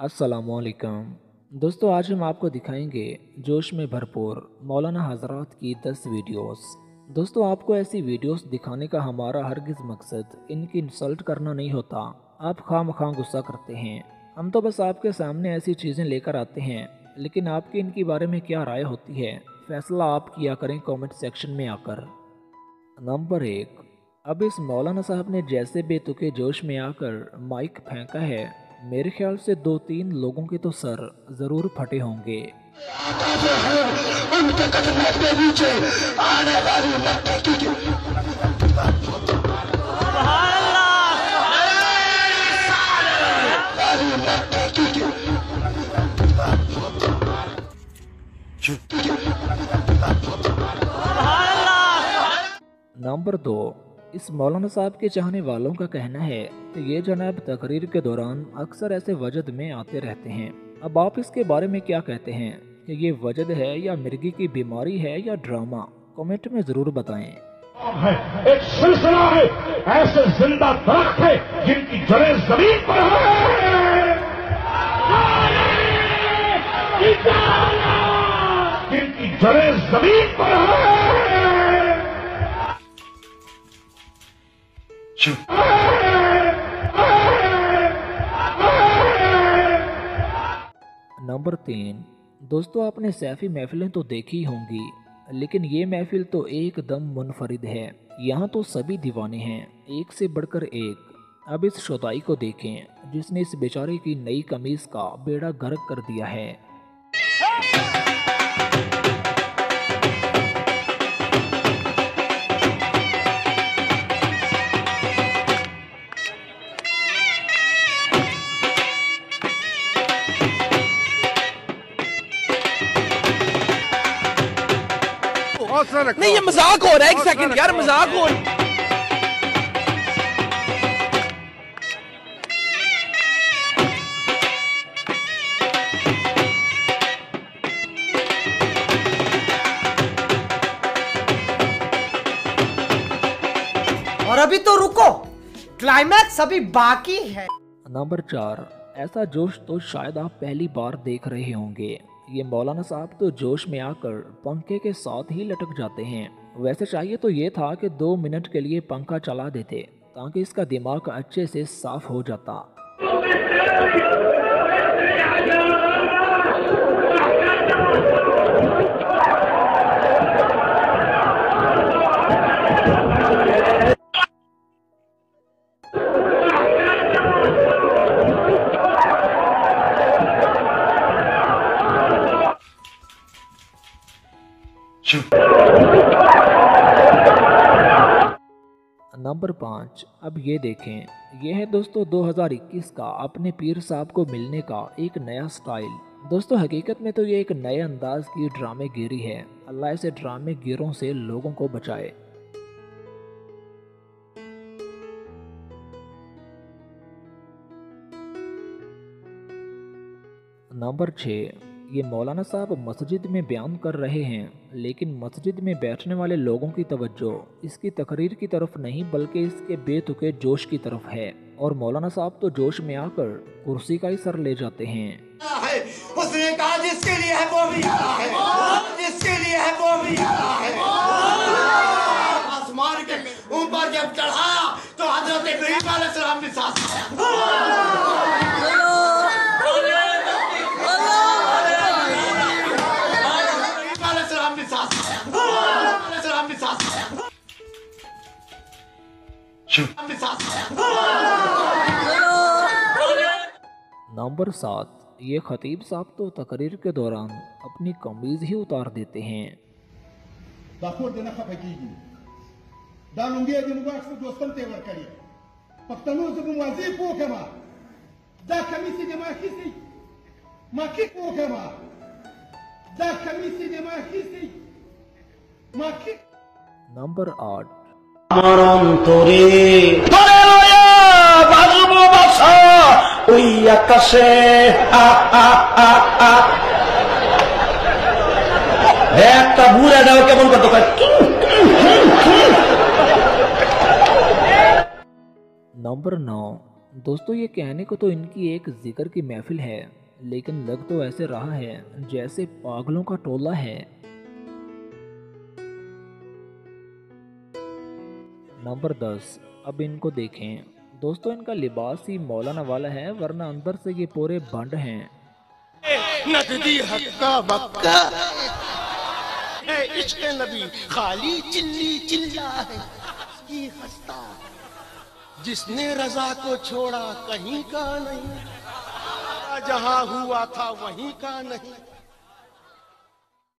असलकम दोस्तों, आज हम आपको दिखाएँगे जोश में भरपूर मौलाना हजरात की 10 वीडियोस। दोस्तों, आपको ऐसी वीडियोस दिखाने का हमारा हरगिज़ मकसद इनकी इंसल्ट करना नहीं होता। आप खाम खां गुस्सा करते हैं। हम तो बस आपके सामने ऐसी चीज़ें लेकर आते हैं, लेकिन आपकी इनके बारे में क्या राय होती है, फैसला आप किया करें कमेंट सेक्शन में आकर। नंबर एक, अब इस मौलाना साहब ने जैसे बेतुके जोश में आकर माइक फेंका है मेरे ख्याल से दो तीन लोगों के तो सर ज़रूर फटे होंगे। नंबर दो इस मौलाना साहब के चाहने वालों का कहना है कि ये जनाब तकरीर के दौरान अक्सर ऐसे वजद में आते रहते हैं। अब आप इसके बारे में क्या कहते हैं? कि ये वजद है या मिर्गी की बीमारी है या ड्रामा? कमेंट में ज़रूर बताएँ। एक सिलसिला है, ऐसे ज़िंदा दरख्त है जिनकी जड़ें ज़मीन पर है। जिनकी जड़ें ज़मीन पर है। नंबर तीन. दोस्तों, आपने सैफी महफिलें तो देखी होंगी, लेकिन ये महफिल तो एकदम मुनफरिद है। यहाँ तो सभी दीवाने हैं, एक से बढ़कर एक। अब इस शोदाई को देखें, जिसने इस बेचारे की नई कमीज का बेड़ा गर्क कर दिया है। नहीं ये मज़ाक हो रहा है एक सेकंड यार मज़ाक हो रहा और अभी तो रुको क्लाइमैक्स अभी बाकी है। नंबर चार ऐसा जोश तो शायद आप पहली बार देख रहे होंगे। ये मौलाना साहब तो जोश में आकर पंखे के साथ ही लटक जाते हैं। वैसे चाहिए तो ये था कि दो मिनट के लिए पंखा चला देते, ताकि इसका दिमाग अच्छे से साफ़ हो जाता। नंबर पाँच, अब ये देखें। यह है दोस्तों 2021 का अपने पीर साहब को मिलने का एक नया स्टाइल। दोस्तों, हकीकत में तो ये एक नए अंदाज की ड्रामे गिरी है। अल्लाह से ड्रामे गिरों से लोगों को बचाए। नंबर छः ये मौलाना साहब मस्जिद में बयान कर रहे हैं, लेकिन मस्जिद में बैठने वाले लोगों की तवज्जो इसकी तकरीर की तरफ़ नहीं, बल्कि इसके बेतुके जोश की तरफ़ है। और मौलाना साहब तो जोश में आकर कुर्सी का ही सर ले जाते हैं। उसने कहा जिसके लिए है, वो भी है। जिसके लिए है, वो भी है। आसमान के ऊपर जब चढ़ाया तो हज़रत नंबर सात ये खतीब साहब तो तकरीर के दौरान अपनी कमीज ही उतार देते हैं। नंबर आठ আমার অন্তরে বাজবো বাসা ওই আকাশে একটা বুড়া দাও কেমন কত नंबर नौ दोस्तों ये कहने को तो इनकी एक जिक्र की महफिल है लेकिन लग तो ऐसे रहा है जैसे पागलों का टोला है नंबर दस। अब इनको देखें। दोस्तों, इनका लिबास ही मौलाना वाला है, वरना अंदर से ये पूरे बंड हैं। जिसने रजा को छोड़ा, कहीं का नहीं। जहाँ हुआ था, वहीं का नहीं।